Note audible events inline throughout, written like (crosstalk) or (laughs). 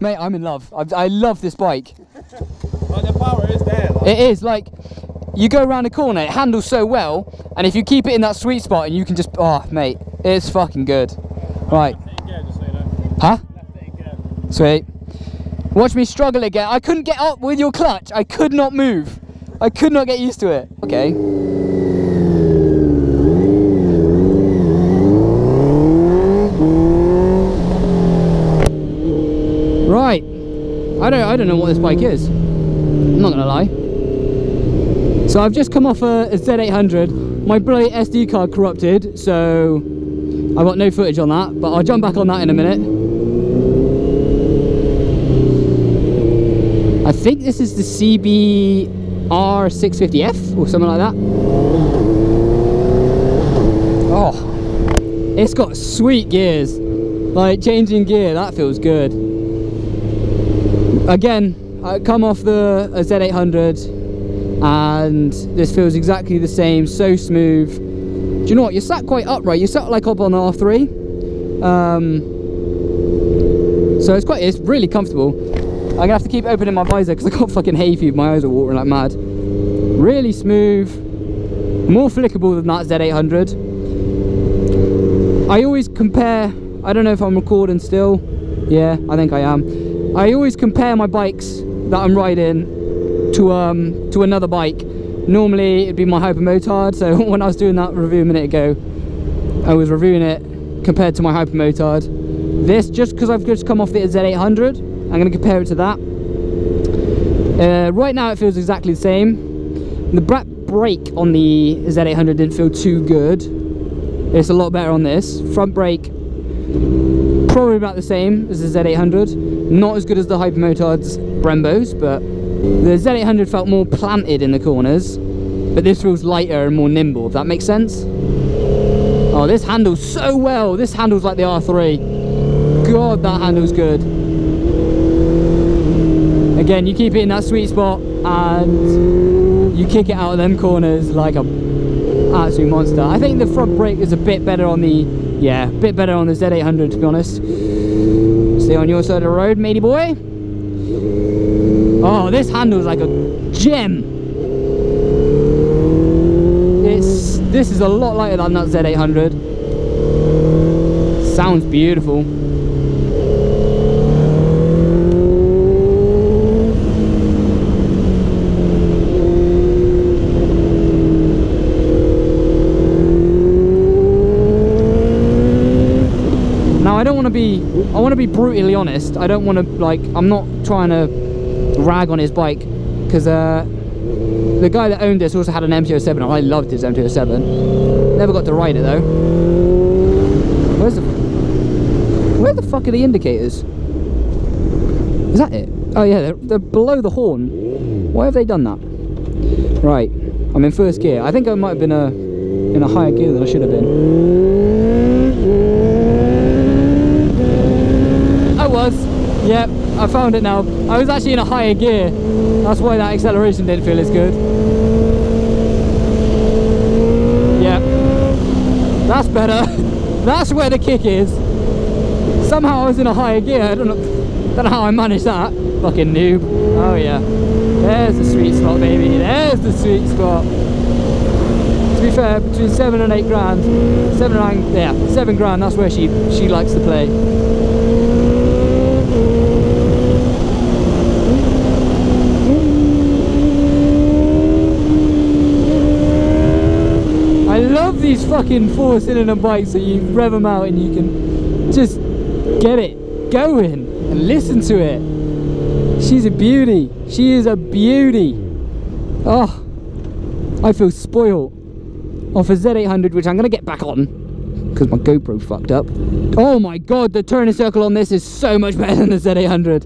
Mate, I'm in love. I, I love this bike. Like the power is there. Like. It is like you go around a corner, it handles so well, and if you keep it in that sweet spot and you can just oh mate, it's fucking good. Right. Left it in just so you know. Huh? Left it in. Sweet. Watch me struggle again. I couldn't get up with your clutch. I could not move. I could not get used to it. Okay. Right. I don't I don't know what this bike is. I'm not gonna lie. So I've just come off a, a Z800. My bloody SD card corrupted, so I've got no footage on that, but I'll jump back on that in a minute. I think this is the CBR650F or something like that. Oh, it's got sweet gears. Like changing gear, that feels good. Again, I come off the Z800 and this feels exactly the same, so smooth. Do you know what? You're sat quite upright. You're sat like up on R3. Um, so it's quite, it's really comfortable. I'm gonna have to keep opening my visor because I got fucking hay fever. My eyes are watering like mad. Really smooth, more flickable than that Z800. I always compare. I don't know if I'm recording still. Yeah, I think I am. I always compare my bikes that I'm riding to um to another bike. Normally it'd be my Hypermotard. So (laughs) when I was doing that review a minute ago, I was reviewing it compared to my Hypermotard. This just because I've just come off the Z800. I'm going to compare it to that. Uh, right now it feels exactly the same. The back brake on the Z800 didn't feel too good. It's a lot better on this. Front brake, probably about the same as the Z800. Not as good as the Hypermotard's Brembos, but the Z800 felt more planted in the corners. But this feels lighter and more nimble, if that makes sense. Oh, this handles so well. This handles like the R3. God, that handles good. Again, you keep it in that sweet spot and you kick it out of them corners like a absolute monster. I think the front brake is a bit better on the, yeah, a bit better on the Z800 to be honest. Stay on your side of the road, matey boy. Oh, this handles like a gem. It's, this is a lot lighter than that Z800. Sounds beautiful. Now I don't want to be I want to be brutally honest. I don't want to like I'm not trying to rag on his bike because uh, the guy that owned this also had an MT-07 and I loved his MT-07. Never got to ride it though. Where's the Where the fuck are the indicators? Is that it? Oh yeah, they're, they're below the horn. Why have they done that? Right, I'm in first gear. I think I might have been a in a higher gear than I should have been. I was. Yep, I found it now. I was actually in a higher gear. That's why that acceleration didn't feel as good. Yep. That's better. (laughs) That's where the kick is. Somehow I was in a higher gear. I don't know, don't know how I managed that. Fucking noob. Oh yeah. There's the sweet spot, baby. There's the sweet spot. To be fair, between seven and eight grand, seven and yeah, seven grand. That's where she she likes to play. I love these fucking four cylinder bikes that you rev them out and you can just get it going and listen to it. She's a beauty. She is a beauty. Oh, I feel spoiled. Off a Z800, which I'm going to get back on because my GoPro fucked up. Oh my god, the turning circle on this is so much better than the Z800.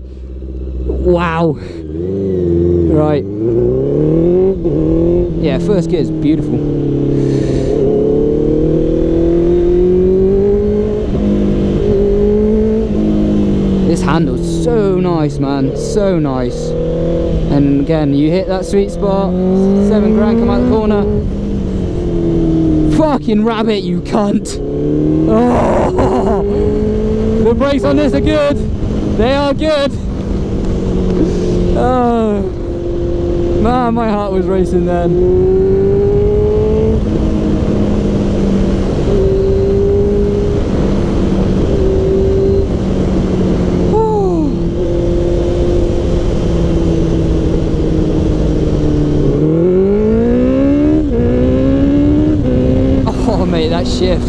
Wow. Right. Yeah, first gear is beautiful. Handles so nice, man. So nice. And again, you hit that sweet spot. Seven grand come out the corner. Fucking rabbit, you cunt. Oh, (laughs) the brakes on this are good. They are good. (laughs) Oh, man, my heart was racing then. Oh, mate, that shift.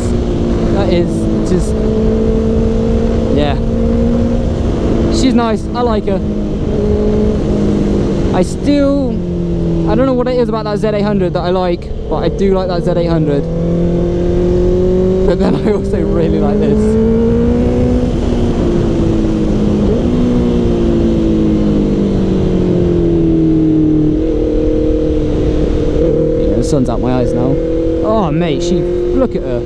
That is just. Yeah. She's nice. I like her. I still. I don't know what it is about that Z800 that I like, but I do like that Z800. But then I also really like this. Sun's out my eyes now. Oh, mate, she. Look at her.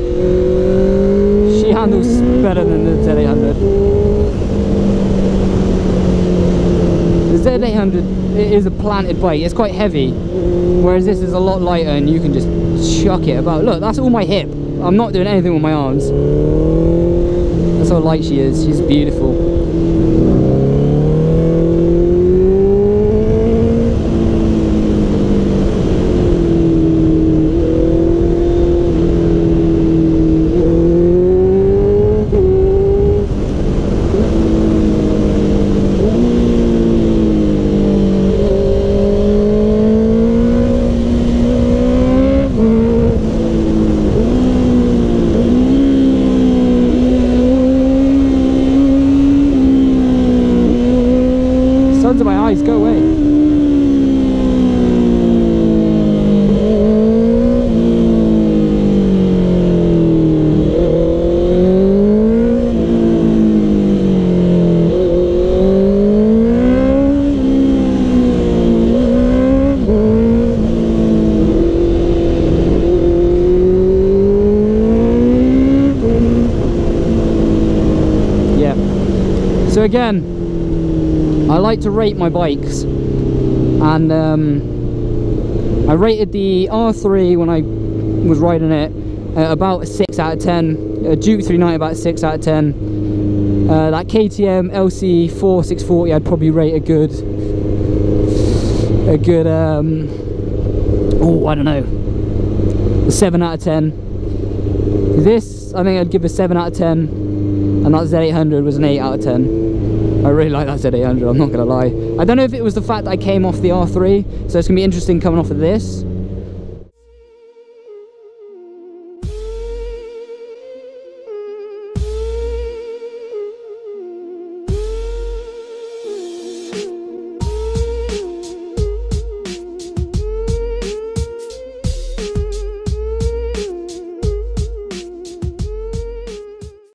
She handles better than the Z800. The Z800 it is a planted bike. It's quite heavy, whereas this is a lot lighter and you can just chuck it about. Look, that's all my hip. I'm not doing anything with my arms. That's how light she is. She's beautiful. Sun's in my eyes. Go away. Yeah. So again, I like to rate my bikes, and um, I rated the R3 when I was riding it uh, about a six out of ten. Uh, Duke 390 about a six out of ten. Uh, that KTM LC4 640 I'd probably rate a good, a good. Um, oh, I don't know, a seven out of ten. This I think I'd give a seven out of ten, and that Z800 was an eight out of ten. I really like that Z800, I'm not gonna lie. I don't know if it was the fact I came off the R3, so it's gonna be interesting coming off of this.